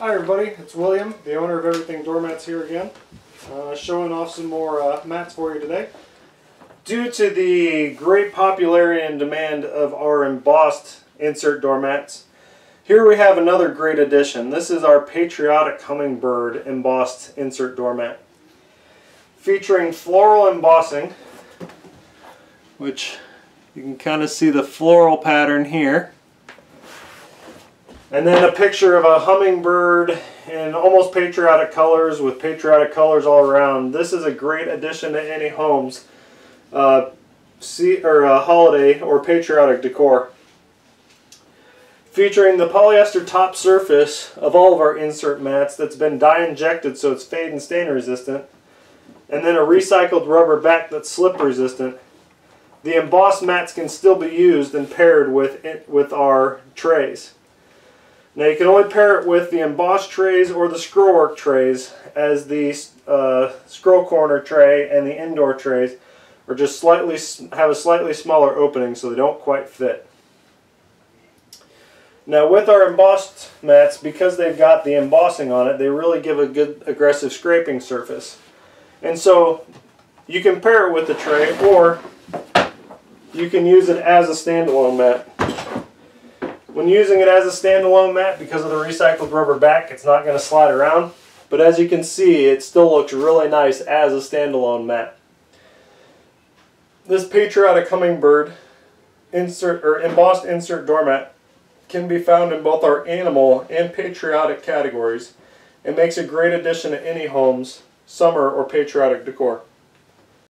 Hi everybody, it's William, the owner of Everything Doormats here again. Uh, showing off some more uh, mats for you today. Due to the great popularity and demand of our embossed insert doormats, here we have another great addition. This is our Patriotic Hummingbird embossed insert doormat. Featuring floral embossing, which you can kind of see the floral pattern here. And then a picture of a hummingbird in almost patriotic colors with patriotic colors all around. This is a great addition to any homes, uh, see, or uh, holiday or patriotic decor. Featuring the polyester top surface of all of our insert mats that's been dye injected so it's fade and stain resistant. And then a recycled rubber back that's slip resistant. The embossed mats can still be used and paired with, with our trays. Now you can only pair it with the embossed trays or the scrollwork trays as the uh, scroll corner tray and the indoor trays are just slightly have a slightly smaller opening so they don't quite fit. Now with our embossed mats, because they've got the embossing on it, they really give a good aggressive scraping surface. And so you can pair it with the tray or you can use it as a standalone mat. When using it as a standalone mat, because of the recycled rubber back, it's not going to slide around. But as you can see, it still looks really nice as a standalone mat. This patriotic hummingbird insert or embossed insert doormat can be found in both our animal and patriotic categories and makes a great addition to any home's summer or patriotic decor.